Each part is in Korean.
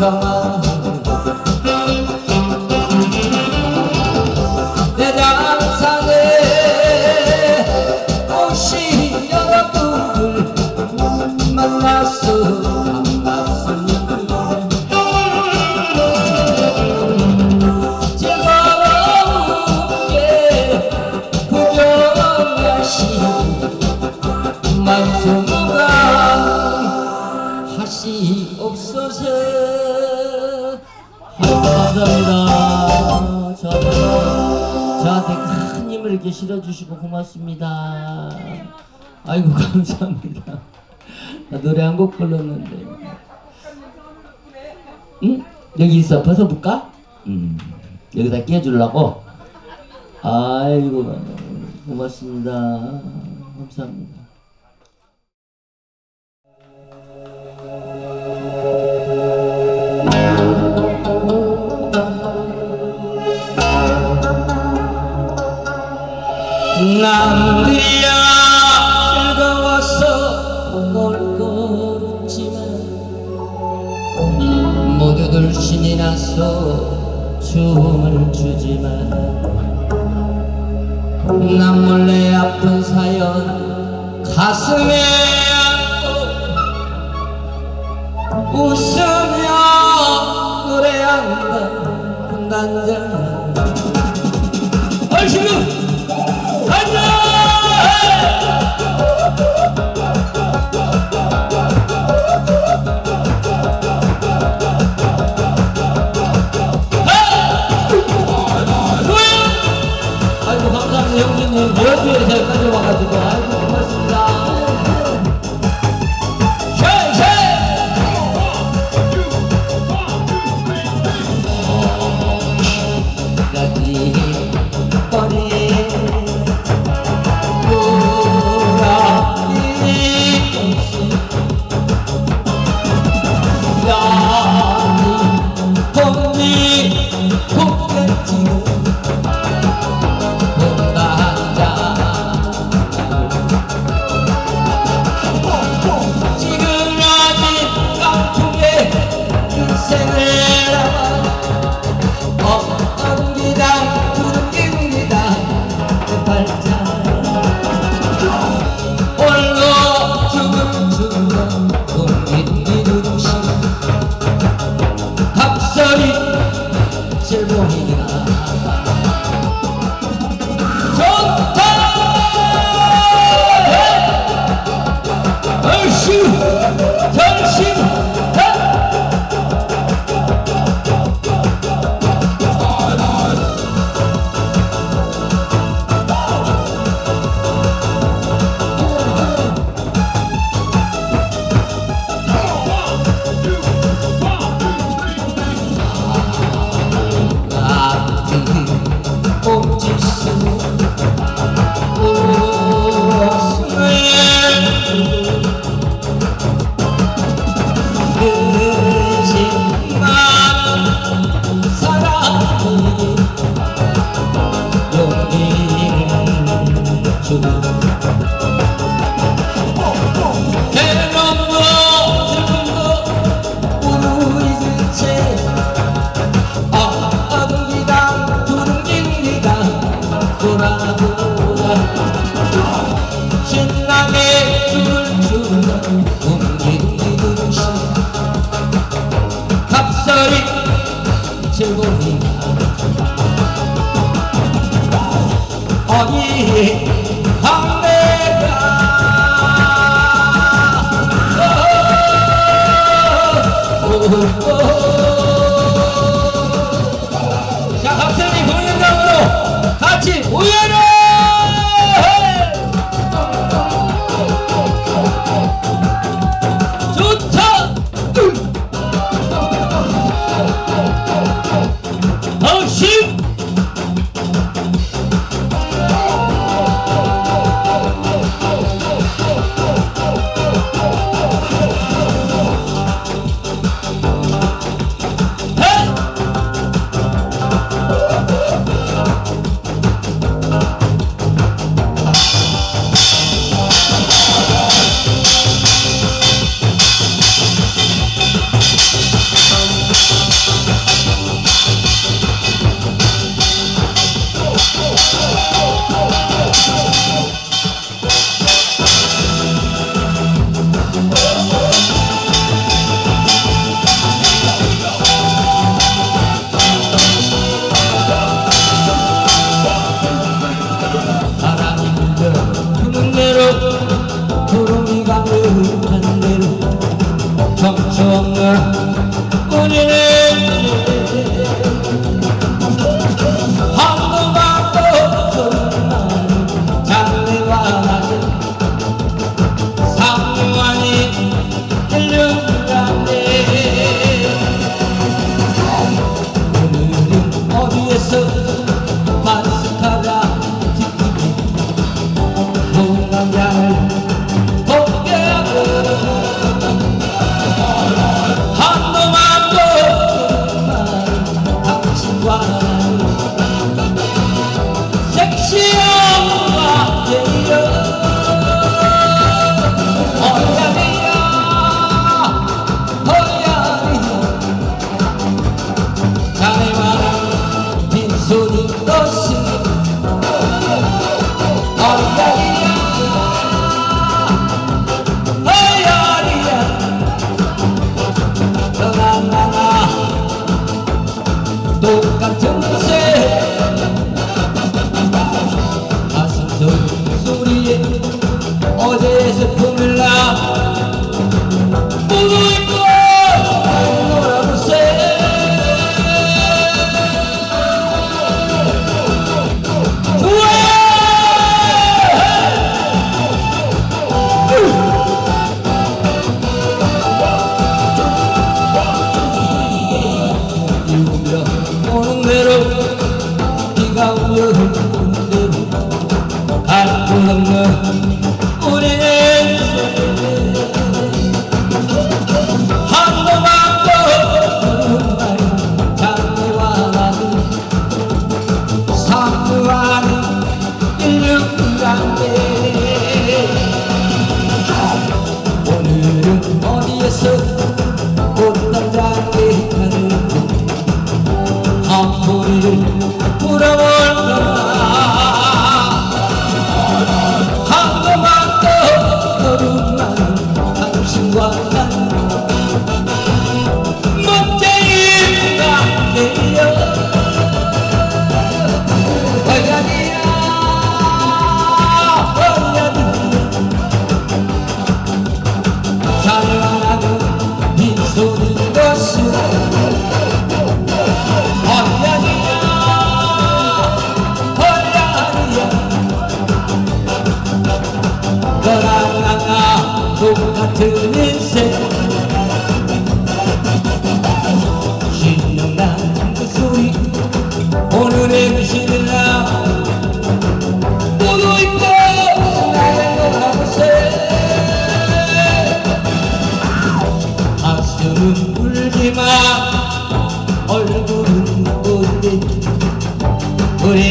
time 실어주시고 고맙습니다. 아이고 감사합니다. 노래 한 곡 불렀는데. 응? 여기 있어. 벗어볼까? 음. 여기다 끼워주려고? 아이고 고맙습니다. 감사합니다. 남들이야 즐거워서 꼴꼴지만 모두들 신이 나서 춤을 추지만 난 몰래 아픈 사연 가슴에 안고 웃으며 노래한다. 난장. 얼씨구 아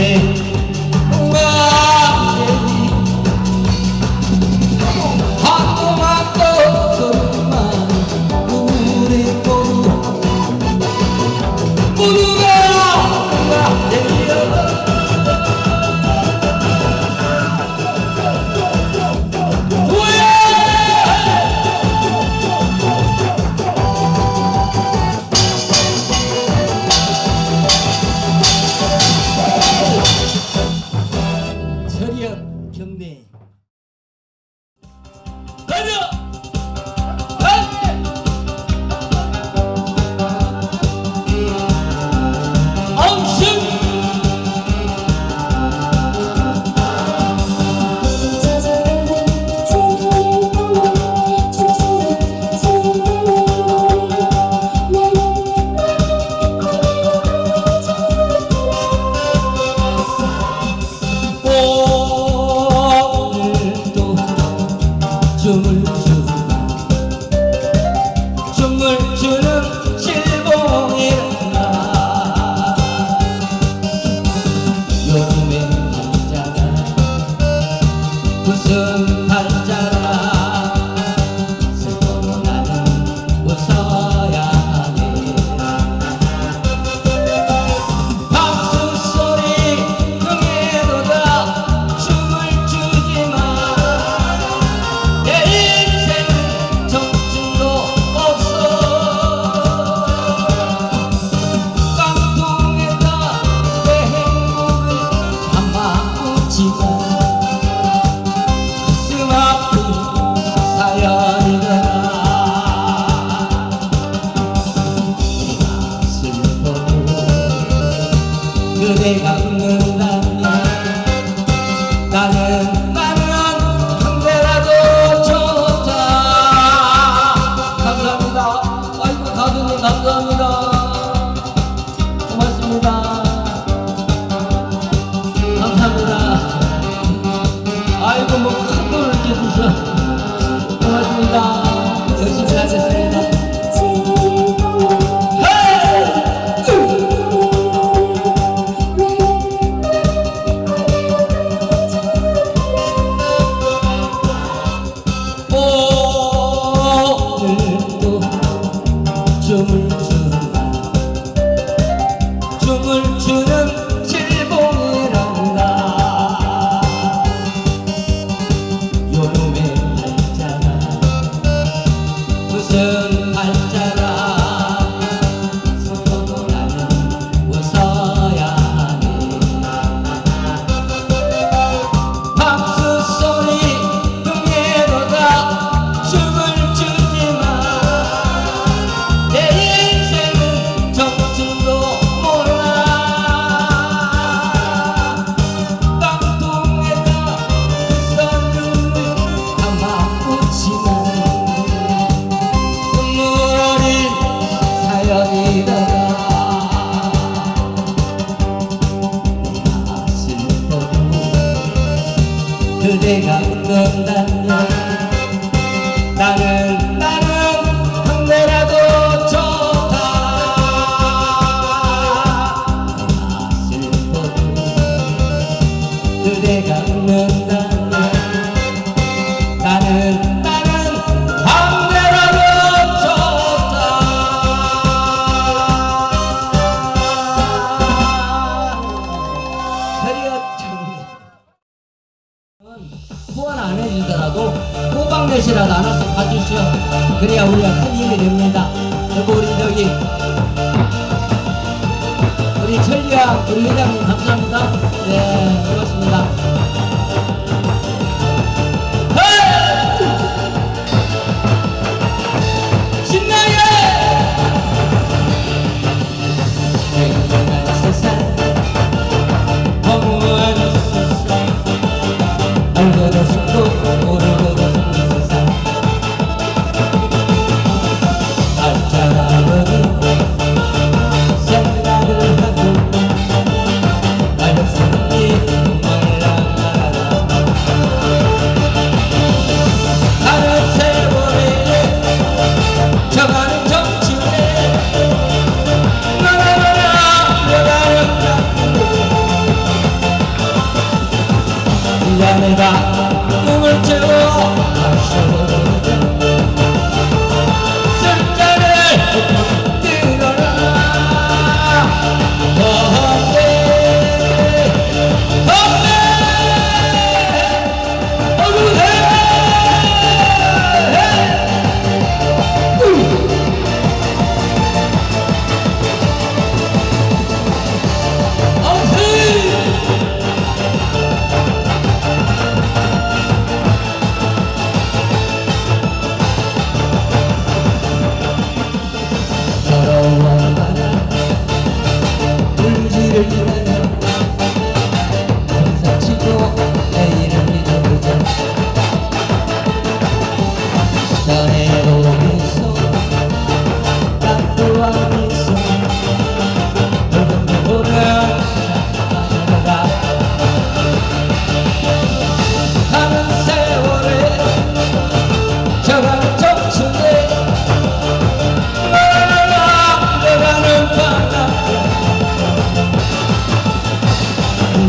우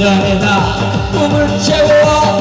한잔에다 꿈을 채워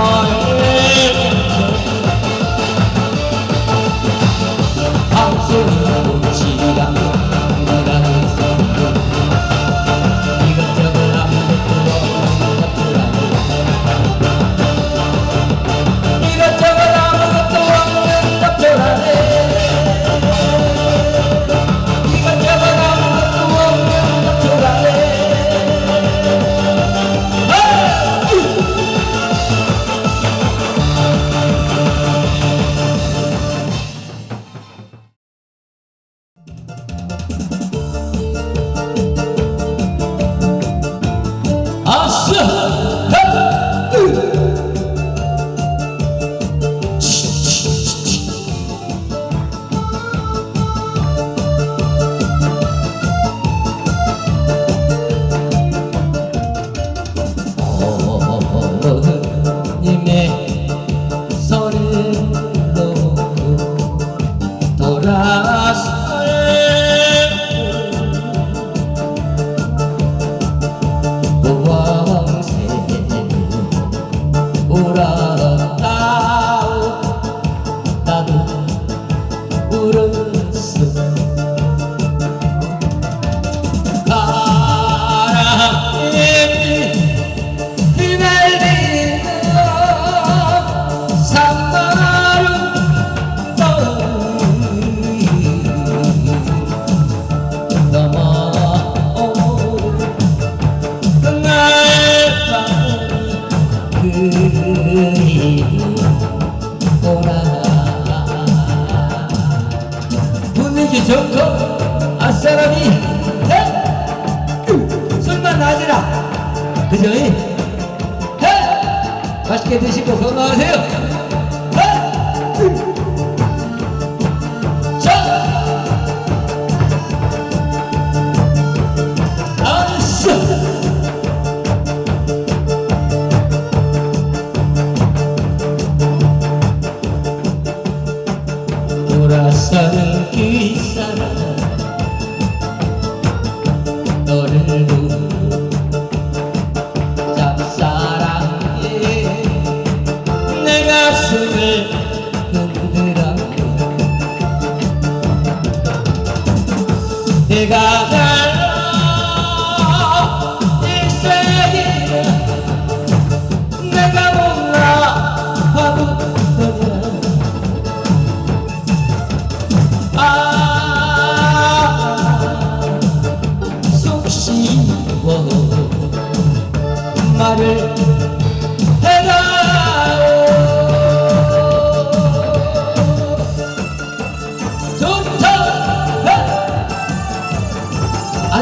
이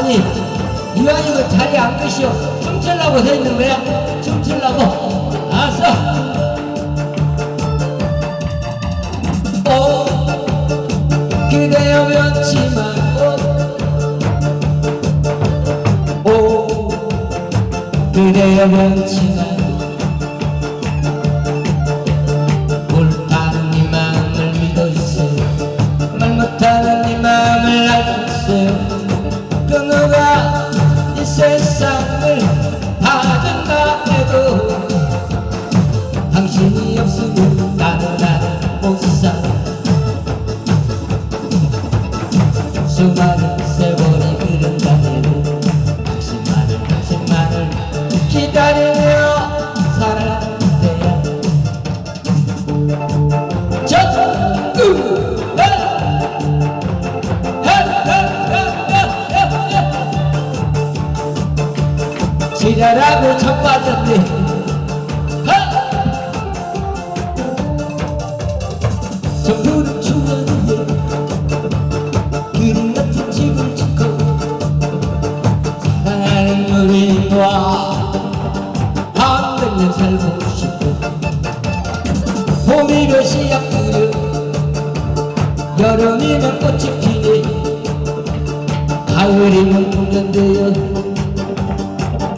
아니 이왕 이거 자리 안 끝이요 춤추려고 서 있는 거야. 춤추려고. 알았어. 오 그대여 면치만 옷. 오, 그대여 면치만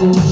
우